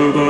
Bye-bye.